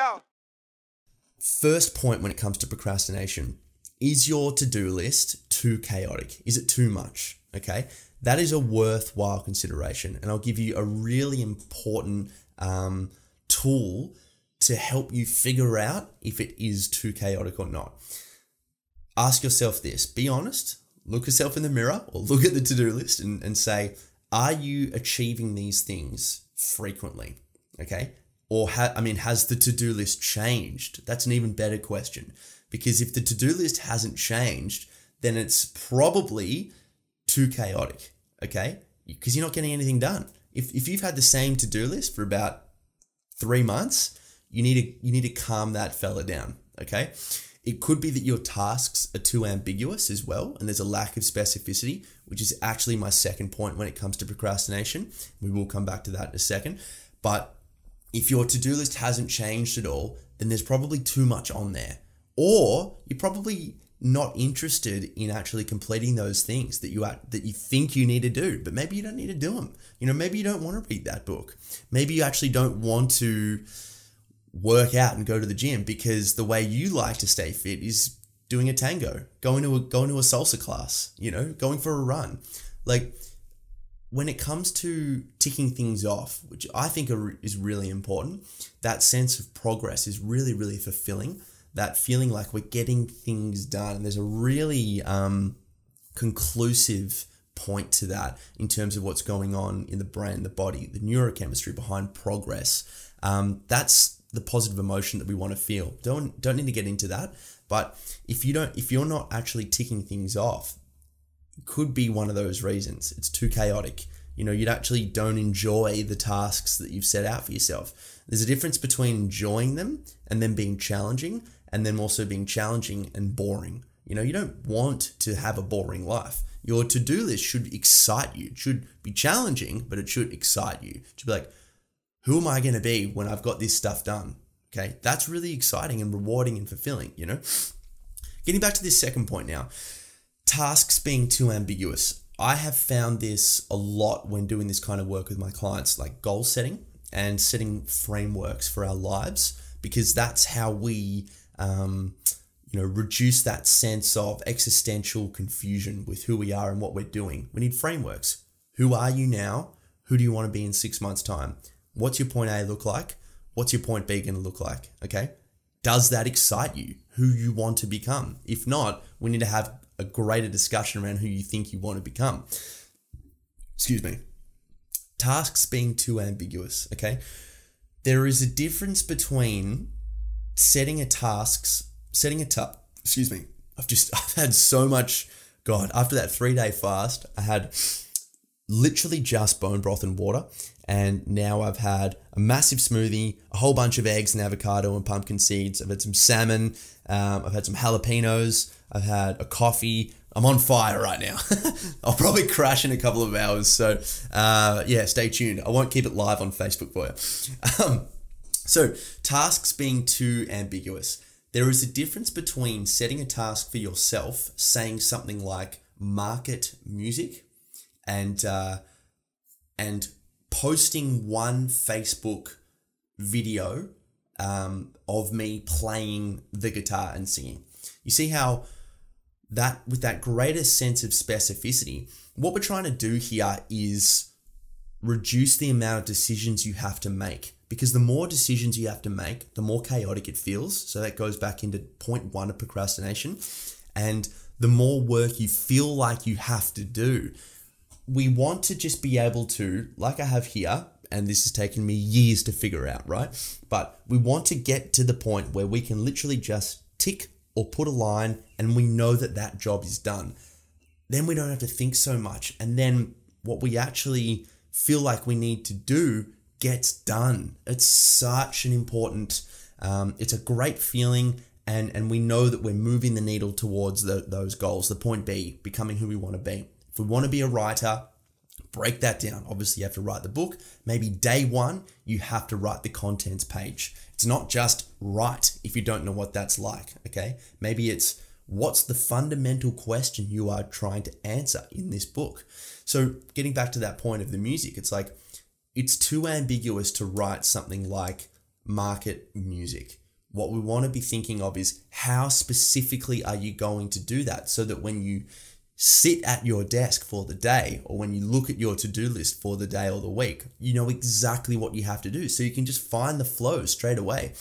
Yo. First point when it comes to procrastination is your to do list too chaotic? Is it too much? Okay. That is a worthwhile consideration. And I'll give you a really important um, tool to help you figure out if it is too chaotic or not. Ask yourself this be honest, look yourself in the mirror or look at the to do list and, and say, are you achieving these things frequently? Okay. Or, ha- I mean, has the to do list changed? That's an even better question. Because if the to do list hasn't changed, then it's probably too chaotic. Okay. Because you're not getting anything done. If, if you've had the same to do list for about three months, you need to you need to calm that fella down. Okay. It could be that your tasks are too ambiguous as well, and there's a lack of specificity, which is actually my second point when it comes to procrastination. We will come back to that in a second. But if your to do list hasn't changed at all, then there's probably too much on there. Or you're probably not interested in actually completing those things that you that you think you need to do, but maybe you don't need to do them. You know, maybe you don't want to read that book. Maybe you actually don't want to work out and go to the gym because the way you like to stay fit is doing a tango, going to a going to a salsa class, you know, going for a run. Like when it comes to ticking things off, which I think is really important, that sense of progress is really really fulfilling. That feeling like we're getting things done. And there's a really um, conclusive point to that in terms of what's going on in the brain, the body, the neurochemistry behind progress. Um, that's the positive emotion that we want to feel. Don't don't need to get into that, but if you don't if you're not actually ticking things off, could be one of those reasons. It's too chaotic. You know, you'd actually don't enjoy the tasks that you've set out for yourself. There's a difference between enjoying them and then being challenging and then also being challenging and boring. You know, you don't want to have a boring life. Your to-do list should excite you. It should be challenging, but it should excite you. To be like, who am I going to be when I've got this stuff done? Okay, that's really exciting and rewarding and fulfilling, you know? Getting back to this second point now tasks being too ambiguous. I have found this a lot when doing this kind of work with my clients, like goal setting and setting frameworks for our lives, because that's how we, um, you know, reduce that sense of existential confusion with who we are and what we're doing. We need frameworks. Who are you now? Who do you want to be in six months' time? What's your point A look like? What's your point B going to look like? Okay. Does that excite you? Who you want to become? If not, we need to have a greater discussion around who you think you want to become. Excuse me. Tasks being too ambiguous. Okay. There is a difference between setting a tasks, setting a task. Excuse me. I've just I've had so much. God, after that three day fast, I had literally just bone broth and water and now I've had a massive smoothie, a whole bunch of eggs and avocado and pumpkin seeds. I've had some salmon, um, I've had some jalapenos, I've had a coffee. I'm on fire right now. I'll probably crash in a couple of hours. So, uh, yeah, stay tuned. I won't keep it live on Facebook for you. Um, so, tasks being too ambiguous. There is a difference between setting a task for yourself, saying something like market music, and uh, and posting one Facebook video um, of me playing the guitar and singing. You see how that with that greater sense of specificity, what we're trying to do here is reduce the amount of decisions you have to make because the more decisions you have to make, the more chaotic it feels. So that goes back into point one of procrastination. And the more work you feel like you have to do, we want to just be able to, like I have here, and this has taken me years to figure out, right? But we want to get to the point where we can literally just tick or put a line and we know that that job is done. Then we don't have to think so much. And then what we actually feel like we need to do gets done. It's such an important, um, it's a great feeling. And, and we know that we're moving the needle towards the, those goals. The point B, becoming who we want to be. If we want to be a writer, break that down. Obviously, you have to write the book. Maybe day one, you have to write the contents page. It's not just write if you don't know what that's like, okay? Maybe it's what's the fundamental question you are trying to answer in this book. So, getting back to that point of the music, it's like it's too ambiguous to write something like market music. What we want to be thinking of is how specifically are you going to do that so that when you sit at your desk for the day or when you look at your to-do list for the day or the week you know exactly what you have to do. So you can just find the flow straight away